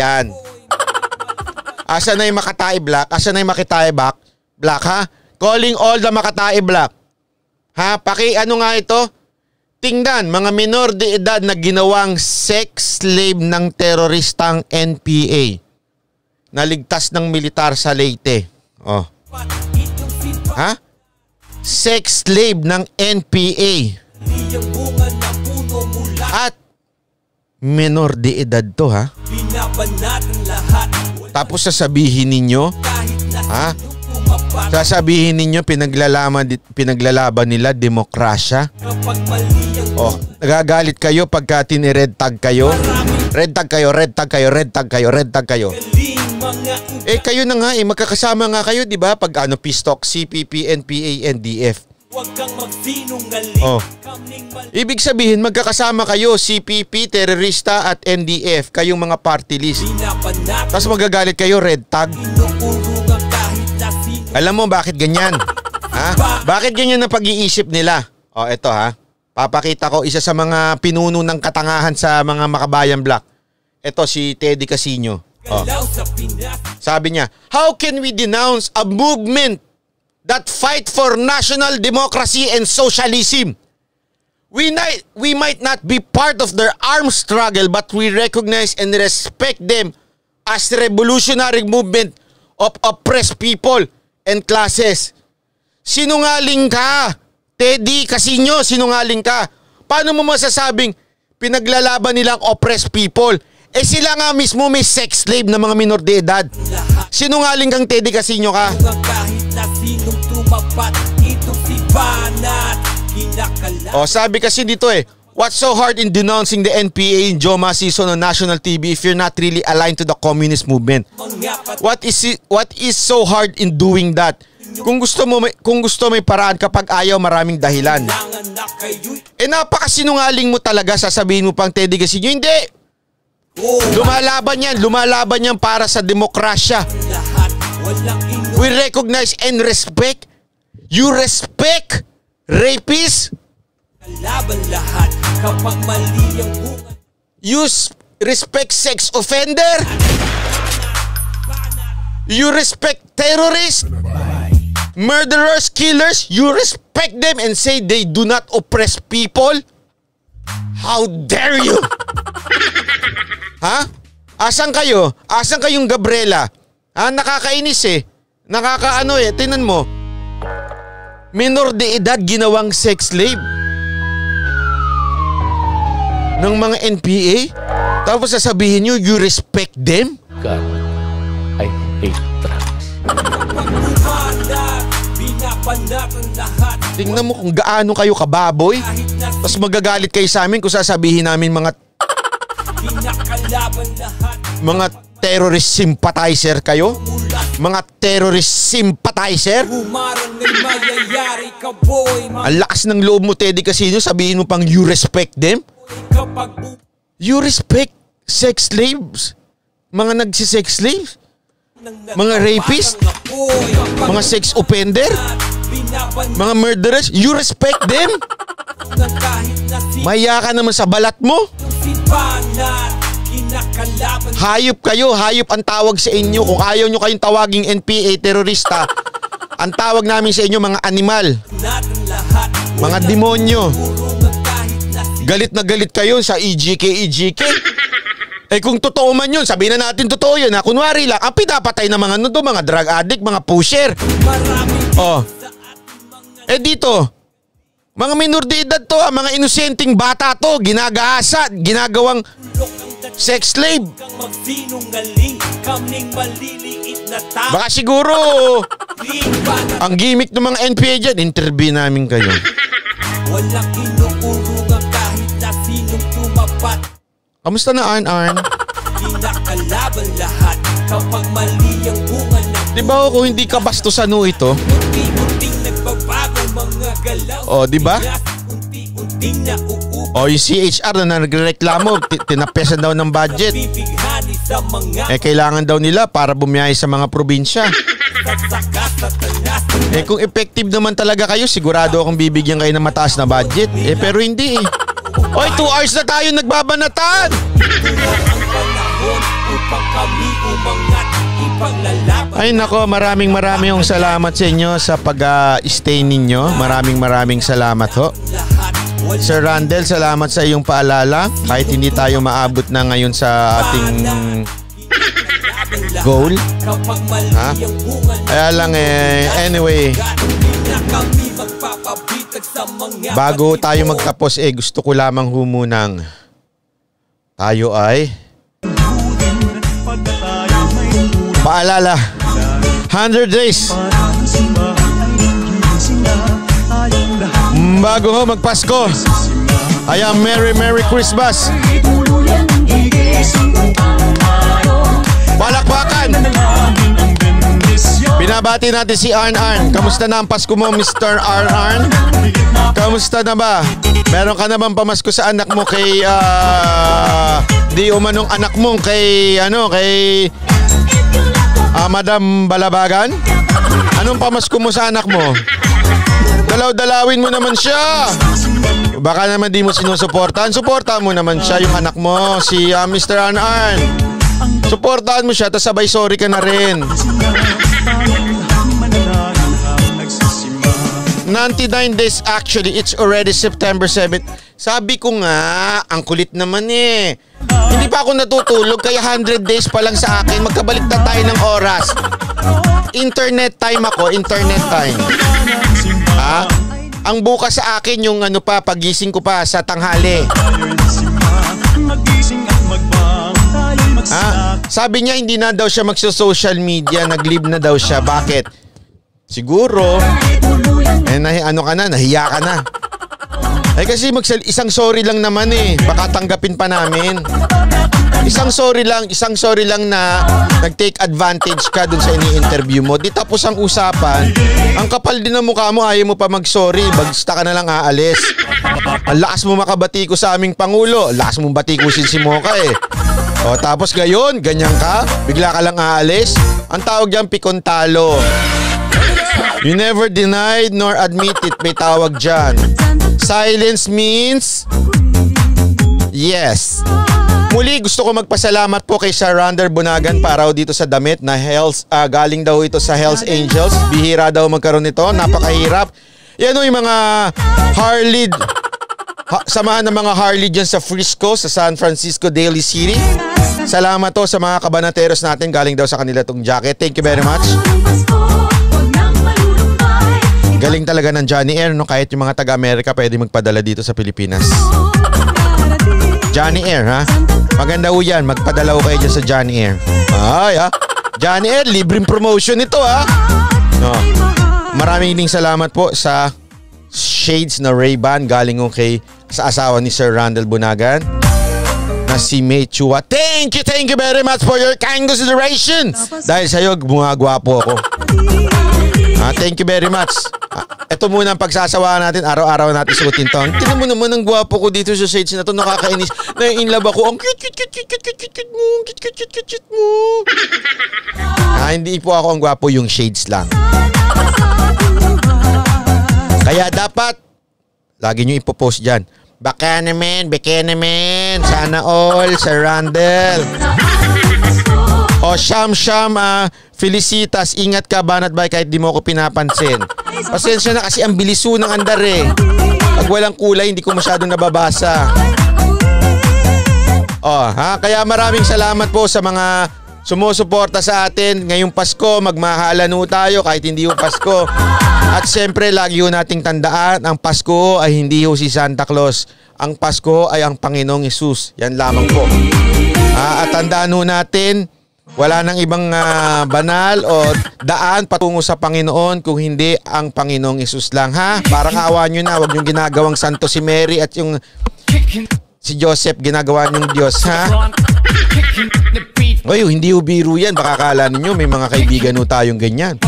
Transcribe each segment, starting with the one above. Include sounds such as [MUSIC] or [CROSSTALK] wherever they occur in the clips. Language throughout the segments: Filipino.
yan. Asa na yung Makatay Black? Asa na yung Makatay Black? Black ha? Calling all the Makatay Black. Ha? Paki ano nga ito? Tingnan, mga minor de edad na ginawang sex slave ng teroristang NPA. Naligtas ng militar sa Leyte. Oh. Ha? Sex slave ng NPA. At minor de edad to ha. Tapos sasabihin ninyo, ha? Sasabihin ninyo pinaglalaban pinaglalaban nila demokrasya. Oh, nagagalit kayo pagka tini-red tag kayo. Red tag kayo, red tag kayo, red tag kayo, red tag kayo. Eh kayo na nga eh, magkakasama nga kayo, 'di ba? Pag ano pistok, CPP, NPA, NDF. Oh. Ibig sabihin magkakasama kayo CPP, terorista at NDF, kayong mga party list. Tapos magagalit kayo red tag. Alam mo bakit ganyan? [LAUGHS] Ha? Bakit ganyan ang pag-iisip nila? Oh, eto ha. Papakita ko isa sa mga pinuno ng katangahan sa mga makabayan black. Ito si Teddy Casino. Oh. Sabi niya, How can we denounce a movement that fight for national democracy and socialism? We, might, we might not be part of their armed struggle but we recognize and respect them as revolutionary movement of oppressed people and classes. Sinungaling ka! Teddy Casino, sinungaling ka. Paano mo masasabing pinaglalaban nilang oppressed people? Eh sila nga mismo may sex slave na mga minor de edad. Sinungaling kang Teddy Casino ka. O sabi kasi dito eh, What's so hard in denouncing the NPA in Joma season on national TV if you're not really aligned to the communist movement? What is it, what is so hard in doing that? Kung gusto mo may, kung gusto may paraan kapag ayaw maraming dahilan. Eh napakasinungaling mo talaga sasabihin mo pang Teddy Gasinyo. Hindi! Lumalaban yan, lumalaban yan para sa demokrasya. We recognize and respect. You respect rapists? Laban lahat kapag mali ang bunga. You respect sex offender? You respect terrorists? Murderers, killers? You respect them and say they do not oppress people? How dare you? [LAUGHS] ha? Asan kayo? Asan kayong Gabriela? Ha? Nakakainis eh. Nakakaano eh. Tinan mo. Minor de edad ginawang sex slave ng mga NPA? Tapos sasabihin nyo, you respect them? God, I hate drugs. Tingnan mo kung gaano kayo kababoy. Tapos magagalit kayo sa amin kung sasabihin namin mga mga terrorist sympathizer kayo? Mga terrorist sympathizer? Ang lakas ng loob mo, Teddy Casino, sabihin mo pang you respect them? You respect sex slaves? Mga nagsisex slaves? Mga rapist? Mga sex offender? Mga murderers? You respect them? Maya ka naman sa balat mo? Hayop kayo, hayop ang tawag sa inyo. Kung ayaw nyo kayong tawaging NPA terorista, [LAUGHS] ang tawag namin sa inyo mga animal. Mga demonyo. Galit na galit kayo sa EGK, EGK. Eh kung totoo man yun, sabihin na natin totoo yun ha. Kunwari lang, ang pinapatay ng mga ano mga drug addict, mga pusher. Oh. Eh dito, mga minor de edad to ha, mga inosenteng bata to, ginagahasa, ginagawang sex slave. Baka siguro, ang gimmick ng mga NPA dyan, interview namin kayo. Walang inuurungan kahit na sinong tumapat. Kamusta na Arn Arn? Pinakalaban lahat kapag mali ang bunga ng Di ba kung hindi ka bastusan no ito? Unti-unting nagbabago mga galaw. Oh, di ba? O oh, yung CHR na nagreklamo, tinapesan daw ng budget. Eh kailangan daw nila para bumiyahe sa mga probinsya. Eh kung effective naman talaga kayo, sigurado akong bibigyan kayo ng mataas na budget. Eh pero hindi eh. Oy, 2 hours na tayo nagbabanatan! Ay nako, maraming maraming salamat sa inyo sa pag-stay ninyo. Maraming maraming salamat ho. Sir Randall, salamat sa iyong paalala. Kahit hindi tayo maabot na ngayon sa ating goal. Ha? Kaya lang eh, anyway, bago tayo magtapos eh, gusto ko lamang humunang tayo ay paalala 100 days bago ho magpasko ay Merry Merry Christmas Palakpakan! Binabati natin si Arn Arn. Kamusta na ang Pasko mo, Mr. Arn Arn? Kamusta na ba? Meron ka naman pamasko sa anak mo kay uh, di umanong anak mo kay ano kay uh, Madam Balabagan? Anong pamasko mo sa anak mo? Dalaw-dalawin mo naman siya. Baka naman di mo sinusuportahan. Suportahan mo naman siya, yung anak mo, si uh, Mr. Arn Arn. Suportahan mo siya, tapos sabay sorry ka na rin. 99 days actually, it's already September 7. Sabi ko nga, ang kulit naman eh. Hindi pa ako natutulog, kaya 100 days pa lang sa akin. Magkabalik na tayo ng oras. Internet time ako, internet time. Ang bukas sa akin yung ano pa, pagising ko pa sa tanghali. Ha? Sabi niya hindi na daw siya magso-social media, nag-live na daw siya. Bakit? Siguro, eh, nahi, ano ka na, nahiya ka na. Eh kasi magsal isang sorry lang naman eh. Baka tanggapin pa namin. Isang sorry lang, isang sorry lang na nag-take advantage ka dun sa ini-interview mo. Di tapos ang usapan. Ang kapal din ng mukha mo, ayaw mo pa mag-sorry. Bagsta ka na lang aalis. Ang lakas mo makabati ko sa aming Pangulo. Ang lakas mo bati ko si Mocha eh. O tapos gayon, ganyan ka? Bigla ka lang aalis? Ang tawag diyan pikontalo. You never denied nor admit it, may tawag dyan. Silence means yes. Muli gusto ko magpasalamat po kay Sir Rander Bunagan para dito sa damit na Hells, uh, galing daw ito sa Hells Angels. Bihira daw magkaroon nito, napakahirap. Yan o yung mga Harley, ha, samahan ng mga Harley dyan sa Frisco, sa San Francisco Daily City. Salamat to sa mga kabanateros natin, galing daw sa kanila tong jacket. Thank you very much. Galing talaga ng Johnny Air, no? Kahit yung mga taga-Amerika pwede magpadala dito sa Pilipinas. Johnny Air, ha? Maganda ho yan. Magpadala ho kayo dyan sa Johnny Air. Ay, ha? Johnny Air, libreng promotion ito, ha? No. Maraming ding salamat po sa shades na Ray-Ban galing ho kay sa asawa ni Sir Randall Bunagan na si May Chua. Thank you, thank you very much for your kind consideration. Dahil sa'yo, bumagwapo ako. [LAUGHS] Ah, thank you very much. Ah, ito muna ang pagsasawaan natin. Araw-araw natin suotin to. Tingnan mo naman ang gwapo ko dito sa shades na to. Nakakainis. Na-in love ako. Ang cute, cute, cute, cute, cute, cute, cute, cute mo. Cute, cute, cute, cute, cute mo. Ah, hindi po ako ang gwapo yung shades lang. Kaya dapat, lagi nyo ipopost dyan. Baka naman, baka naman. Sana all, Sir Randall. O Sham Sham, uh, Felicitas, ingat ka banat bay kahit di mo ako pinapansin. [LAUGHS] Pasensya na kasi ang biliso ng andar eh. Pag walang kulay, hindi ko masyadong nababasa. Oh, ha? Kaya maraming salamat po sa mga sumusuporta sa atin. Ngayong Pasko, magmahalan tayo kahit hindi ho Pasko. At siyempre, lagi ho nating tandaan, ang Pasko ay hindi ho si Santa Claus. Ang Pasko ay ang Panginoong Yesus. Yan lamang po. Ah, at tandaan ho natin, wala nang ibang uh, banal o daan patungo sa Panginoon kung hindi ang Panginoong Isus lang ha. Parang awa nyo na, wag yung ginagawang santo si Mary at yung si Joseph ginagawa niyong Diyos ha. Oy, hindi ubiro yan. Baka kala ninyo may mga kaibigan ho tayong ganyan.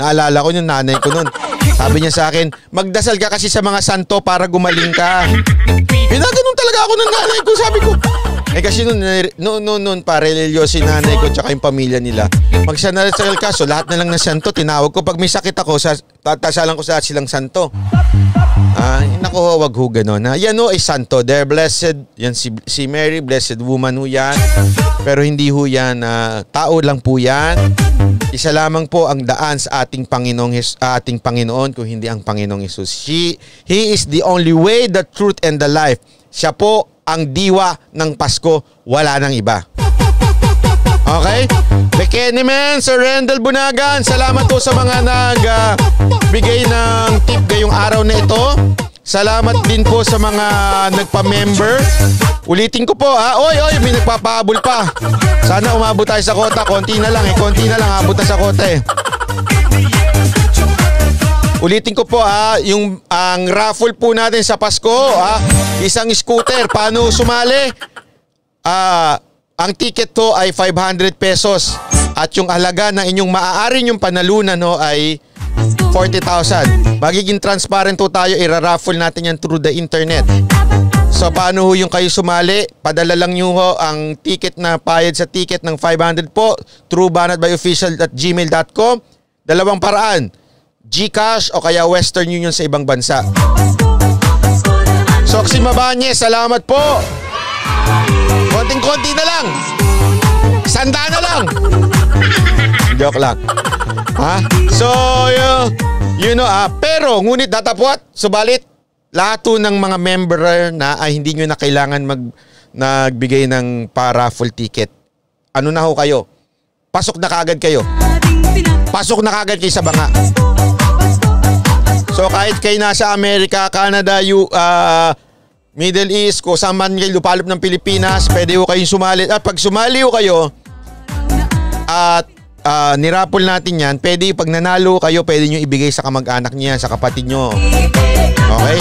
Naalala ko yung nanay ko nun. Sabi niya sa akin, magdasal ka kasi sa mga santo para gumaling ka. Pinaganon talaga ako ng nanay ko. Sabi ko, eh kasi noon, noon, noon, noon pa, religyoso si nanay ko tsaka yung pamilya nila. Magsanarasal ka, so lahat na lang ng santo, tinawag ko. Pag may sakit ako, sa, tatasalan ko sa silang santo. Ah, nako, wag ho ganon. Ha? Yan ho ay santo. They're blessed. Yan si, si Mary, blessed woman ho yan. Pero hindi ho yan, ah, tao lang po yan. Isa lamang po ang daan sa ating Panginoong, ah, ating Panginoon kung hindi ang Panginoong Jesus. She, he is the only way, the truth, and the life. Siya po ang diwa ng Pasko. Wala nang iba. Okay? Bekene men, Sir Rendell Bunagan, salamat po sa mga nagbigay ng tip ngayong araw na ito. Salamat din po sa mga nagpa-member. Ulitin ko po ha. Oy, oy, may nagpapahabol pa. Sana umabot tayo sa kota. Konti na lang eh. Konti na lang abot na sa kota eh. Ulitin ko po ha, yung ang raffle po natin sa Pasko ha, isang scooter, paano sumali? Ah, ang ticket to ay 500 pesos at yung halaga ng inyong maaari yung panalunan no ay 40,000. Magiging transparent to tayo, ira-raffle natin yan through the internet. So paano ho yung kayo sumali? Padala lang nyo ho ang ticket na payad sa ticket ng 500 po through banatbyofficial at gmail.com. Dalawang paraan. Gcash o kaya Western Union sa ibang bansa. Soxy Mabanye, salamat po. Konting-konti na lang. Sanda na lang. Joke lang. Ha? So, you, you know, ah, pero ngunit datapwat, subalit, lahat ng mga member na ay hindi nyo na kailangan mag, nagbigay ng pa-raffle ticket. Ano na ho kayo? Pasok na kagad kayo. Pasok na kagad kayo sa banga. So kahit kayo nasa Amerika, Canada, you, ah, Middle East, kung saan man kayo lupalop ng Pilipinas, pwede ho kayong sumali. At pag sumali ho kayo, at ah, nirapol natin yan, pwede pag nanalo kayo, pwede nyo ibigay sa kamag-anak niya, sa kapatid nyo. Okay?